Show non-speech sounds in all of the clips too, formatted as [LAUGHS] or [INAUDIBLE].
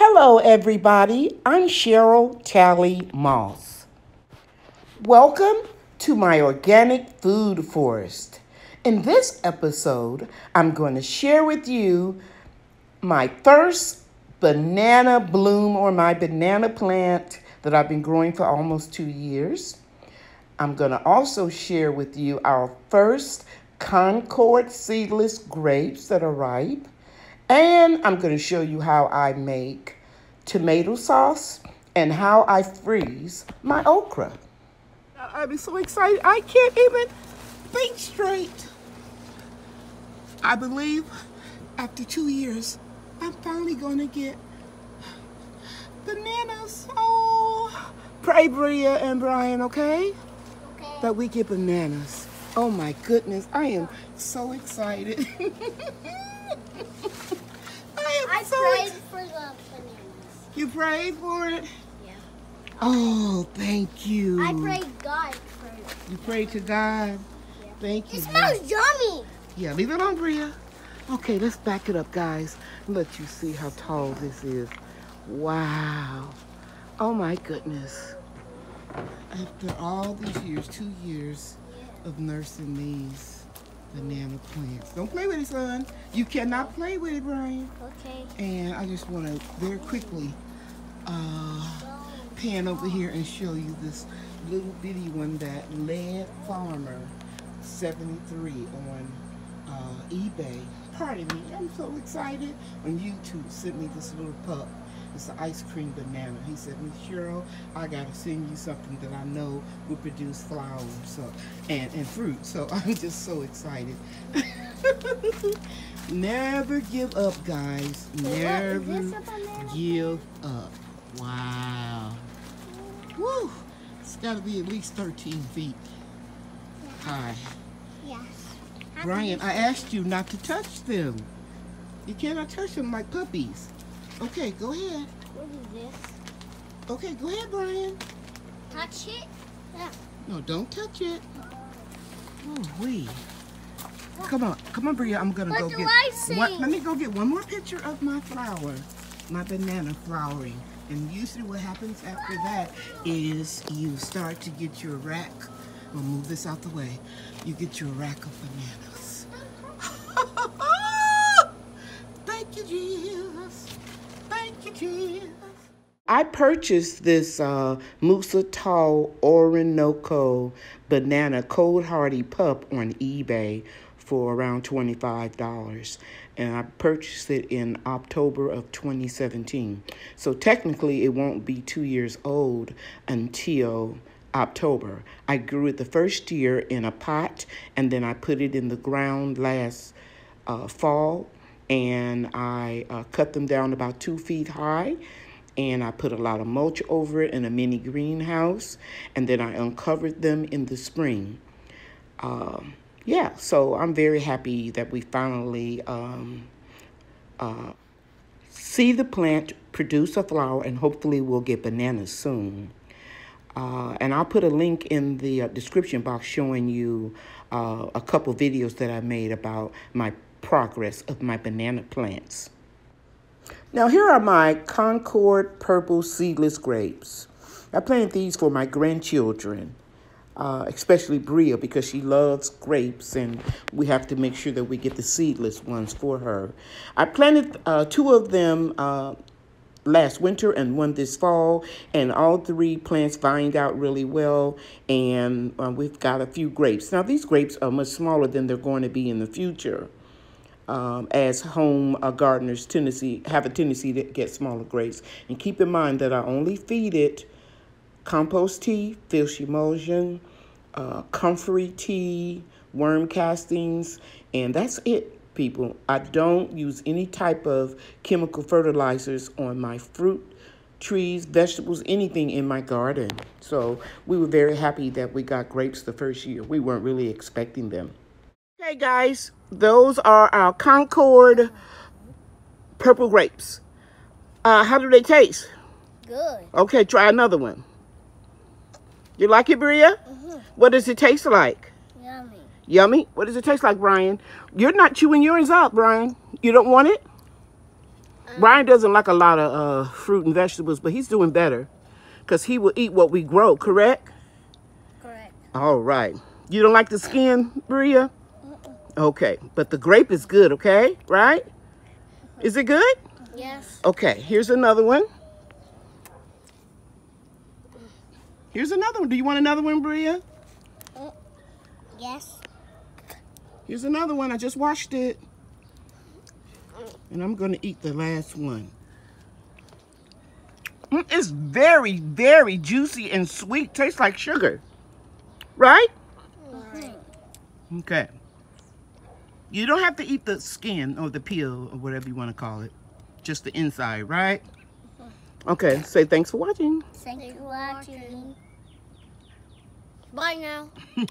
Hello, everybody. I'm Cheryl Tally Moss. Welcome to my organic food forest. In this episode, I'm going to share with you my first banana bloom or my banana plant that I've been growing for almost two years. I'm going to also share with you our first Concord seedless grapes that are ripe. And I'm going to show you how I make tomato sauce and how I freeze my okra. I'm so excited. I can't even think straight. I believe after two years, I'm finally going to get bananas. Oh, pray Bria and Brian, okay? Okay. That we get bananas. Oh my goodness, I am so excited. [LAUGHS] I am I so prayed excited. for the bananas. You prayed for it? Yeah. Oh, thank you. I prayed God for it. You prayed to God. Yeah. Thank you. It smells yummy. Yeah, leave it on, Bria. Okay, let's back it up, guys. Let you see how tall this is. Wow. Oh my goodness. After all these years, two years of nursing these banana plants. Don't play with it, son. You cannot play with it, Brian. Okay. And I just want to very quickly uh, pan over here and show you this little bitty one that Led Farmer 73 on uh, eBay. Pardon me, I'm so excited. when YouTube sent me this little pup. It's an ice cream banana. He said, Miss Cheryl, I gotta send you something that I know will produce flowers so and, and fruit. So [LAUGHS] I'm just so excited. [LAUGHS] Never give up, guys. Never this a banana? give up. Wow. Woo! It's gotta be at least 13 feet high. Yes. Brian, I asked you not to touch them. You cannot touch them like puppies. Okay, go ahead. What is this? Okay, go ahead, Brian. Touch it? Yeah. No, don't touch it. Oh, wee. Come on, come on, Bria. I'm gonna What go do get. I see? One, let me go get one more picture of my flower, my banana flowering. And usually, what happens after that is you start to get your rack. We'll move this out the way. You get your rack of bananas. I purchased this uh, Musa Tall Orinoco banana cold hardy pup on eBay for around $25. And I purchased it in October of 2017. So technically, it won't be two years old until October. I grew it the first year in a pot, and then I put it in the ground last uh, fall, and I uh, cut them down about two feet high, and I put a lot of mulch over it in a mini greenhouse, and then I uncovered them in the spring. Um, yeah, so I'm very happy that we finally um, uh, see the plant produce a flower, and hopefully we'll get bananas soon. Uh, and I'll put a link in the uh, description box showing you uh, a couple videos that I made about my progress of my banana plants. Now here are my Concord Purple Seedless Grapes. I planted these for my grandchildren, uh, especially Bria because she loves grapes and we have to make sure that we get the seedless ones for her. I planted uh, two of them uh, last winter and one this fall, and all three plants vined out really well, and uh, we've got a few grapes. Now, these grapes are much smaller than they're going to be in the future. Um, as home uh, gardeners tendency have a tendency to get smaller grapes. And keep in mind that I only feed it compost tea, fish emulsion, uh, comfrey tea, worm castings, and that's it people. I don't use any type of chemical fertilizers on my fruit, trees, vegetables, anything in my garden. So we were very happy that we got grapes the first year. We weren't really expecting them. Okay, guys, those are our Concord purple grapes. Uh, how do they taste? Good. Okay, try another one. You like it, Bria? Mhm. What does it taste like? Yummy. Yummy? What does it taste like, Brian? You're not chewing yours up, Brian. You don't want it? Brian doesn't like a lot of uh, fruit and vegetables, but he's doing better because he will eat what we grow, correct? Correct. All right. You don't like the skin, Maria? Okay, but the grape is good, okay? Right? Is it good? Yes. Okay, here's another one. Here's another one. Do you want another one, Bria? Yes. Here's another one. I just washed it. And I'm going to eat the last one. Mm, It's very, very juicy and sweet. Tastes like sugar. Right? Right. Okay. You don't have to eat the skin or the peel or whatever you want to call it. Just the inside, right? Okay, say thanks for watching. Thank you for watching. Bye now. [LAUGHS]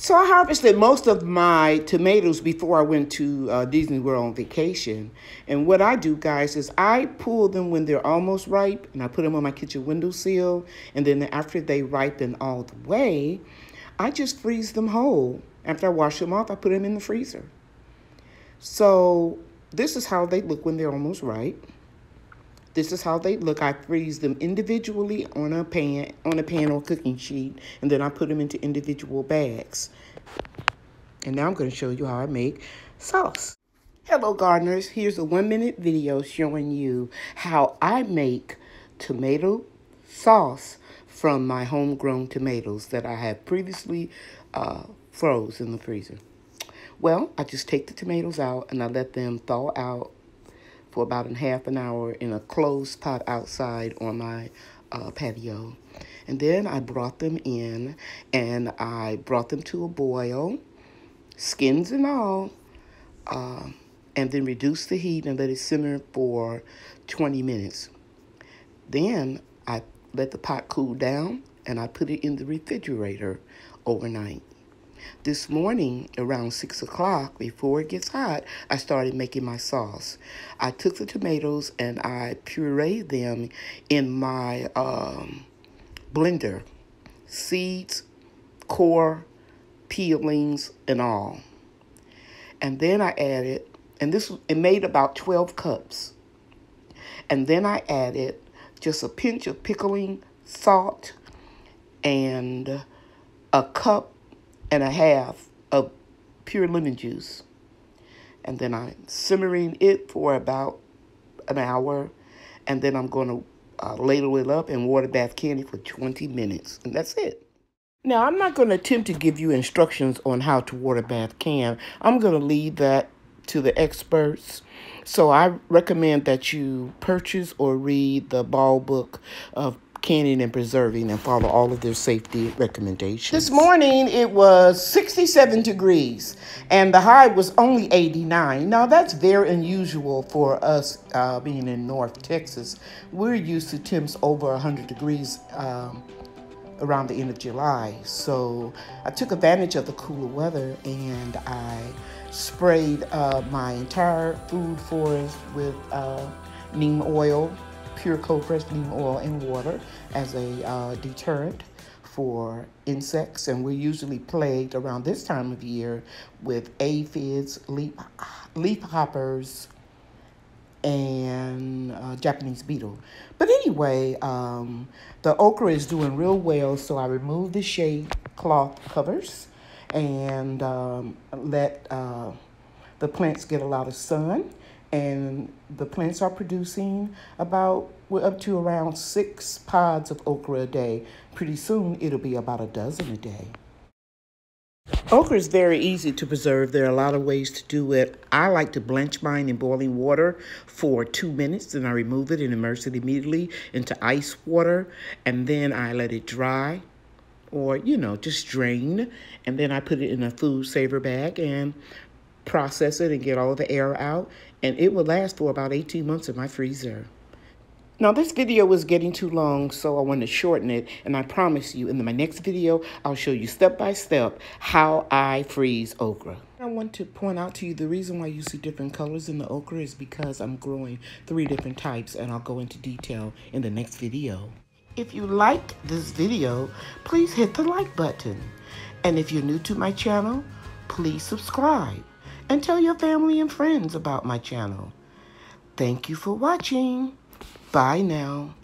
So I harvested most of my tomatoes before I went to uh, Disney World on vacation. And what I do, guys, is I pull them when they're almost ripe, and I put them on my kitchen windowsill. And then after they ripen all the way, I just freeze them whole. After I wash them off, I put them in the freezer. So this is how they look when they're almost ripe. This is how they look. I freeze them individually on a pan, on a pan or cooking sheet, and then I put them into individual bags. And now I'm going to show you how I make sauce. Hello gardeners, here's a one minute video showing you how I make tomato sauce from my homegrown tomatoes that I have previously uh, froze in the freezer. Well, I just take the tomatoes out and I let them thaw out for about a half an hour in a closed pot outside on my uh, patio. And then I brought them in and I brought them to a boil, skins and all, uh, and then reduced the heat and let it simmer for 20 minutes. Then I let the pot cool down and I put it in the refrigerator overnight. This morning, around 6 o'clock, before it gets hot, I started making my sauce. I took the tomatoes and I pureed them in my um, blender. Seeds, core, peelings, and all. And then I added, and this it made about 12 cups. And then I added just a pinch of pickling salt and a cup and a half of pure lemon juice. And then I'm simmering it for about an hour. And then I'm going to uh, ladle it up in water bath candy for 20 minutes. And that's it. Now, I'm not going to attempt to give you instructions on how to water bath can. I'm going to leave that to the experts. So I recommend that you purchase or read the ball book of canning and preserving and follow all of their safety recommendations. This morning it was 67 degrees and the high was only 89. Now that's very unusual for us uh, being in North Texas. We're used to temps over 100 degrees um, around the end of July. So I took advantage of the cooler weather and I sprayed uh, my entire food forest with uh, neem oil, pure cold pressed neem oil and water as a uh, deterrent for insects. And we're usually plagued around this time of year with aphids, leaf, leaf hoppers, and uh, Japanese beetle. But anyway, um, the okra is doing real well, so I removed the shade cloth covers and um, let uh, the plants get a lot of sun. And the plants are producing about, we're up to around six pods of okra a day. Pretty soon, it'll be about a dozen a day. Okra is very easy to preserve. There are a lot of ways to do it. I like to blanch mine in boiling water for two minutes, then I remove it and immerse it immediately into ice water, and then I let it dry or, you know, just drain, and then I put it in a food saver bag and process it and get all the air out, and it will last for about 18 months in my freezer. Now this video was getting too long, so I want to shorten it, and I promise you in my next video, I'll show you step by step how I freeze okra. I want to point out to you the reason why you see different colors in the okra is because I'm growing three different types, and I'll go into detail in the next video. If you liked this video, please hit the like button. And if you're new to my channel, please subscribe and tell your family and friends about my channel. Thank you for watching. Bye now.